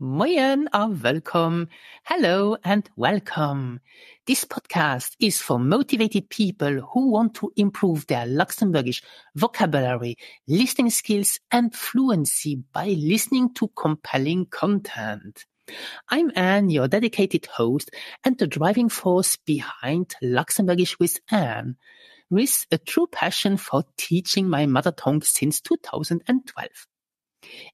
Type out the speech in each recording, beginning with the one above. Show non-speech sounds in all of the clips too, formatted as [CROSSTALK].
Moien or welcome. Hello and welcome. This podcast is for motivated people who want to improve their Luxembourgish vocabulary, listening skills and fluency by listening to compelling content. I'm Anne, your dedicated host and the driving force behind Luxembourgish with Anne, with a true passion for teaching my mother tongue since 2012.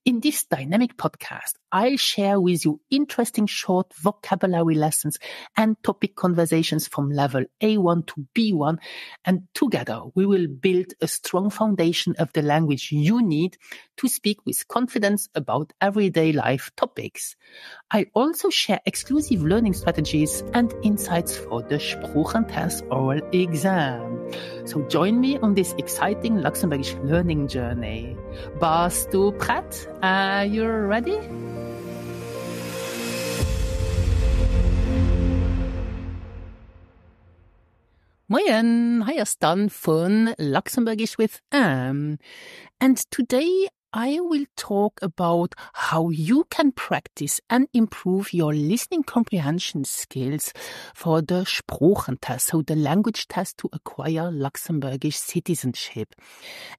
In this dynamic podcast, I'll share with you interesting short vocabulary lessons and topic conversations from level A1 to B1. And together we will build a strong foundation of the language you need to speak with confidence about everyday life topics. I also share exclusive learning strategies and insights for the Sproochentest oral exam. So join me on this exciting Luxembourgish learning journey. Bist du prêt? Are you ready? Moien, hi Stan von Luxembourgish with Anne. And today I will talk about how you can practice and improve your listening comprehension skills for the Sproochentest, so the language test to acquire Luxembourgish citizenship.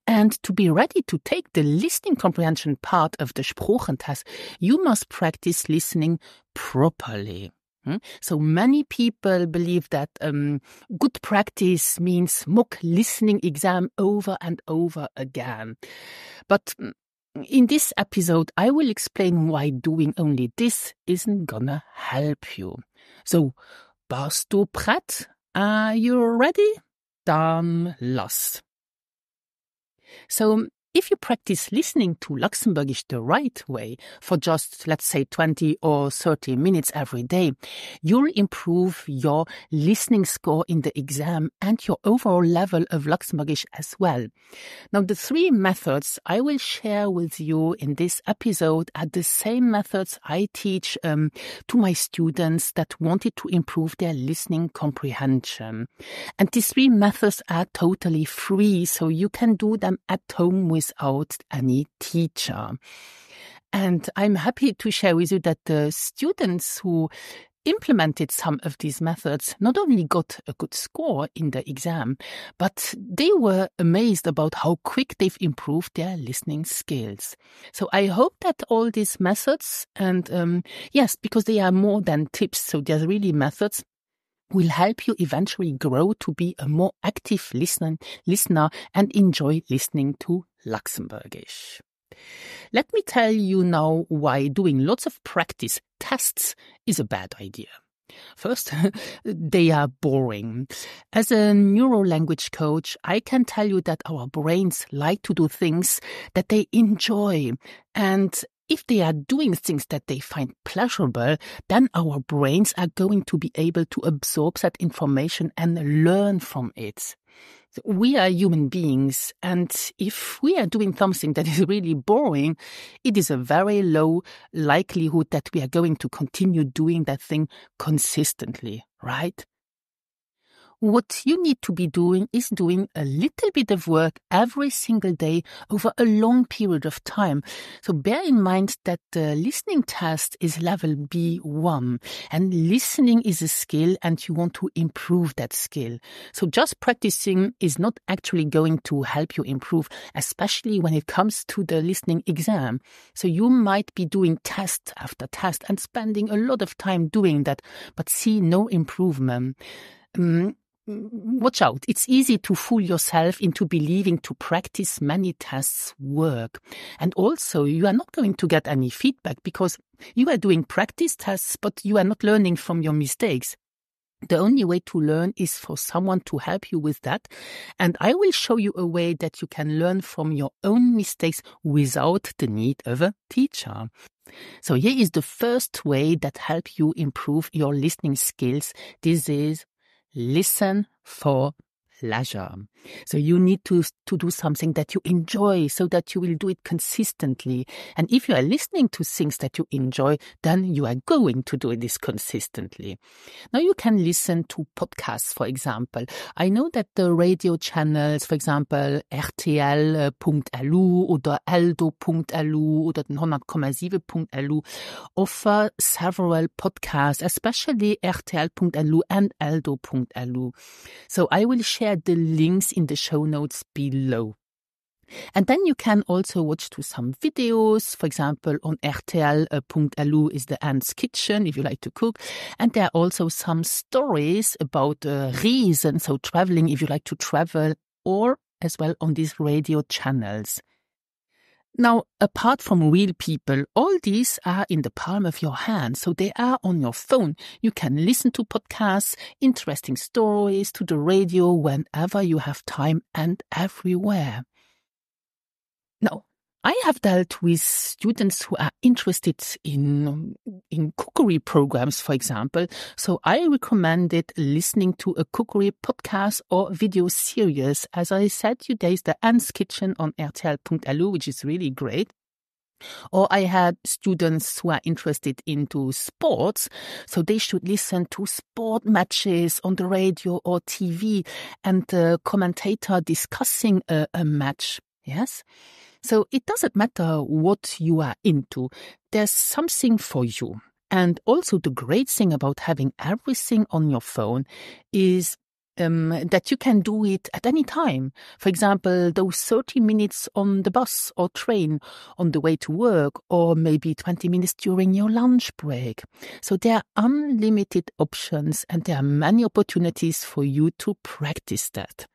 And to be ready to take the listening comprehension part of the Sproochentest, you must practice listening properly. Hmm? So many people believe that um, good practice means mock listening exam over and over again. But mm, in this episode, I will explain why doing only this isn't gonna help you. So, bist du prêt? Are you ready? Dann los. So, if you practice listening to Luxembourgish the right way for just, let's say, 20 or 30 minutes every day, you'll improve your listening score in the exam and your overall level of Luxembourgish as well. Now, the three methods I will share with you in this episode are the same methods I teach um, to my students that wanted to improve their listening comprehension. And these three methods are totally free, so you can do them at home with without any teacher. And I'm happy to share with you that the students who implemented some of these methods not only got a good score in the exam, but they were amazed about how quick they've improved their listening skills. So I hope that all these methods and um, yes, because they are more than tips, so they're really methods will help you eventually grow to be a more active listener, listener and enjoy listening to Luxembourgish. Let me tell you now why doing lots of practice tests is a bad idea. First, [LAUGHS] they are boring. As a neuro language coach, I can tell you that our brains like to do things that they enjoy. And if they are doing things that they find pleasurable, then our brains are going to be able to absorb that information and learn from it. We are human beings, and if we are doing something that is really boring, it is a very low likelihood that we are going to continue doing that thing consistently, right? What you need to be doing is doing a little bit of work every single day over a long period of time. So bear in mind that the listening test is level B1 and listening is a skill and you want to improve that skill. So just practicing is not actually going to help you improve, especially when it comes to the listening exam. So you might be doing test after test and spending a lot of time doing that, but see no improvement. Um, watch out. It's easy to fool yourself into believing to practice many tests work. And also you are not going to get any feedback because you are doing practice tests, but you are not learning from your mistakes. The only way to learn is for someone to help you with that. And I will show you a way that you can learn from your own mistakes without the need of a teacher. So here is the first way that help you improve your listening skills. This is listen for leisure. So you need to, to do something that you enjoy so that you will do it consistently. And if you are listening to things that you enjoy, then you are going to do this consistently. Now you can listen to podcasts, for example. I know that the radio channels, for example, RTL.lu uh, oder Eldo.lu oder 100,7.lu offer several podcasts, especially RTL.lu and Eldo.lu. So I will share the links in the show notes below. And then you can also watch to some videos. For example, on rtl.lu is the Anne's Kitchen if you like to cook. And there are also some stories about uh, reasons, so traveling if you like to travel, or as well on these radio channels. Now, apart from real people, all these are in the palm of your hand, so they are on your phone. You can listen to podcasts, interesting stories, to the radio whenever you have time and everywhere. Now, I have dealt with students who are interested in, in cookery programs, for example. So I recommended listening to a cookery podcast or video series. As I said today, is the Anne's Kitchen on RTL.lu, which is really great. Or I had students who are interested into sports, so they should listen to sport matches on the radio or TV and the commentator discussing a, a match. Yes. So it doesn't matter what you are into, there's something for you. And also, the great thing about having everything on your phone is um, that you can do it at any time. For example, those 30 minutes on the bus or train on the way to work, or maybe 20 minutes during your lunch break. So there are unlimited options and there are many opportunities for you to practice that.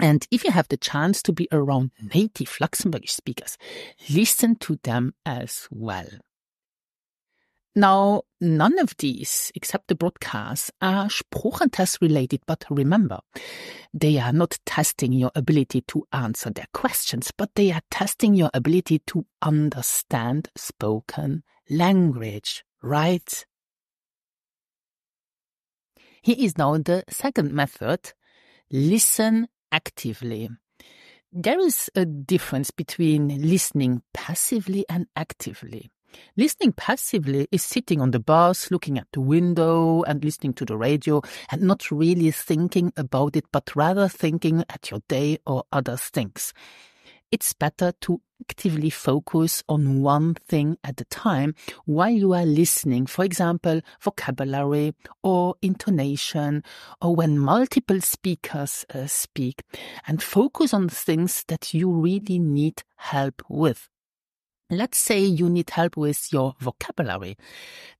And if you have the chance to be around native Luxembourgish speakers, listen to them as well. Now, none of these, except the broadcasts, are Sproochentest related, but remember, they are not testing your ability to answer their questions, but they are testing your ability to understand spoken language, right? Here is now the second method. Listen actively. There is a difference between listening passively and actively. Listening passively is sitting on the bus, looking at the window and listening to the radio and not really thinking about it, but rather thinking at your day or other things it's better to actively focus on one thing at a time while you are listening. For example, vocabulary or intonation or when multiple speakers uh, speak and focus on things that you really need help with. Let's say you need help with your vocabulary.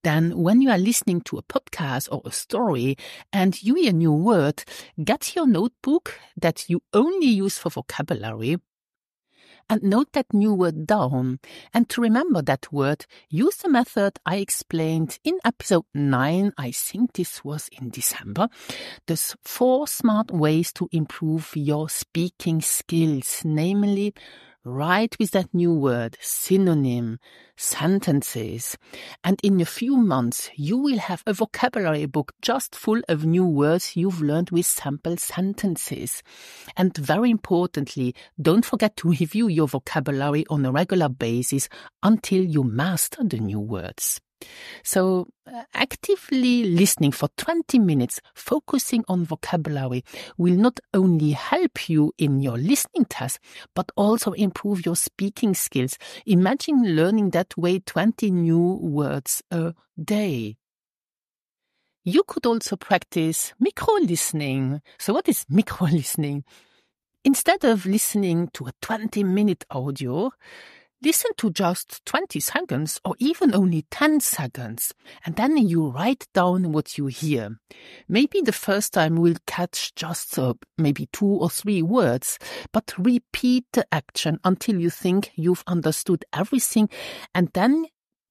Then when you are listening to a podcast or a story and you hear a new word, get your notebook that you only use for vocabulary and note that new word down. And to remember that word, use the method I explained in episode 9. I think this was in December. There's four smart ways to improve your speaking skills, namely Write with that new word, synonym, sentences. And in a few months, you will have a vocabulary book just full of new words you've learned with sample sentences. And very importantly, don't forget to review your vocabulary on a regular basis until you master the new words. So, uh, actively listening for 20 minutes, focusing on vocabulary, will not only help you in your listening test, but also improve your speaking skills. Imagine learning that way 20 new words a day. You could also practice micro listening. So, what is micro [LAUGHS] listening? Instead of listening to a 20 minute audio, Listen to just 20 seconds or even only 10 seconds, and then you write down what you hear. Maybe the first time will catch just uh, maybe two or three words, but repeat the action until you think you've understood everything, and then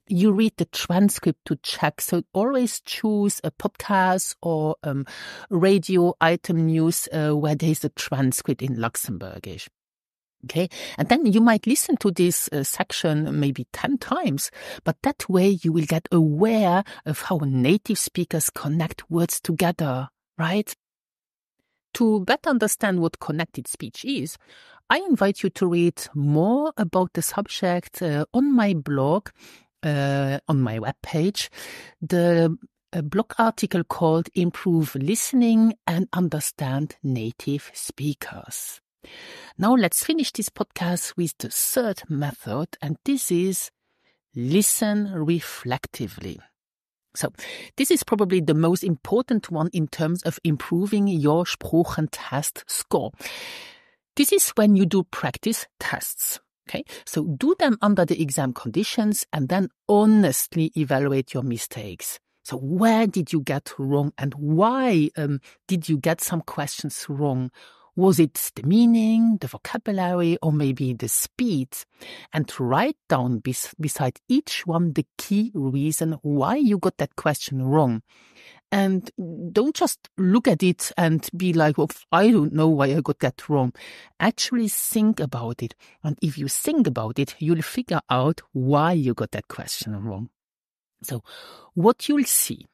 you read the transcript to check. So always choose a podcast or um, radio item news uh, where there's a transcript in Luxembourgish. Okay. And then you might listen to this uh, section maybe 10 times, but that way you will get aware of how native speakers connect words together, right? to better understand what connected speech is, I invite you to read more about the subject uh, on my blog, uh, on my webpage. The a blog article called Improve Listening and Understand Native Speakers. Now let's finish this podcast with the third method, and this is listen reflectively. So this is probably the most important one in terms of improving your Sproochentest score. This is when you do practice tests. Okay, so do them under the exam conditions and then honestly evaluate your mistakes. So where did you get wrong and why um, did you get some questions wrong? Was it the meaning, the vocabulary, or maybe the speed? And write down bes- beside each one the key reason why you got that question wrong. And don't just look at it and be like, well, I don't know why I got that wrong. Actually think about it. And if you think about it, you'll figure out why you got that question wrong. So what you'll see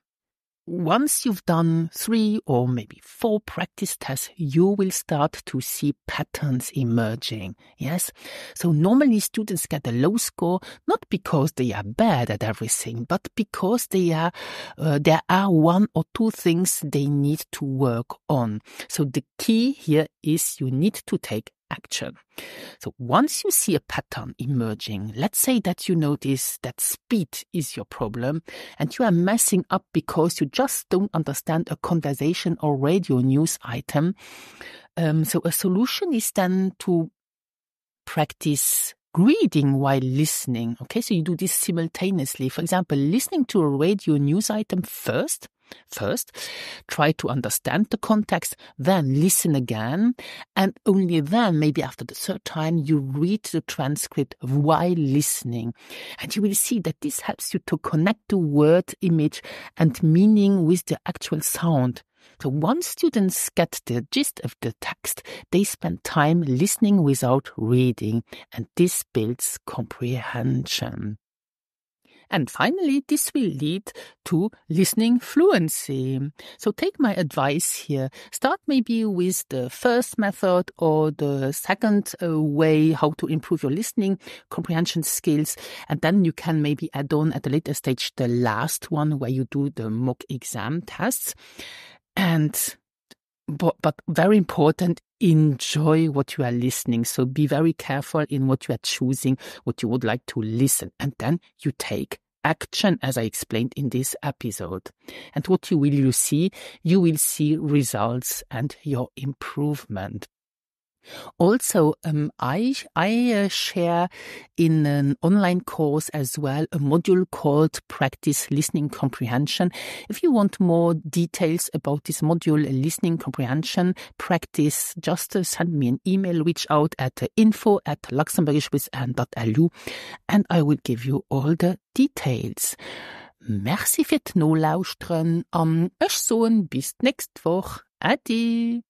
once you've done three or maybe four practice tests, you will start to see patterns emerging. Yes. So normally students get a low score, not because they are bad at everything, but because they are, uh, there are one or two things they need to work on. So the key here is you need to take action. So once you see a pattern emerging, let's say that you notice that speed is your problem and you are messing up because you just don't understand a conversation or radio news item. Um, so a solution is then to practice reading while listening. Okay, so you do this simultaneously. For example, listening to a radio news item first First, try to understand the context, then listen again, and only then, maybe after the third time, you read the transcript while listening. And you will see that this helps you to connect the word, image, and meaning with the actual sound. So once students get the gist of the text, they spend time listening without reading, and this builds comprehension. And finally, this will lead to listening fluency. So take my advice here. Start maybe with the first method or the second uh, way how to improve your listening comprehension skills. And then you can maybe add on at a later stage the last one where you do the mock exam tests. And but, but very important, enjoy what you are listening. So be very careful in what you are choosing, what you would like to listen. And then you take action, as I explained in this episode. And what you will you see? You will see results and your improvement. Also, um, I I uh, share in an online course as well a module called Practice Listening Comprehension. If you want more details about this module, Listening Comprehension Practice, just uh, send me an email, reach out at uh, info at luxembourgishwithanne.lu and I will give you all the details. Merci für no lauschren am um, soen bis woch. Adi.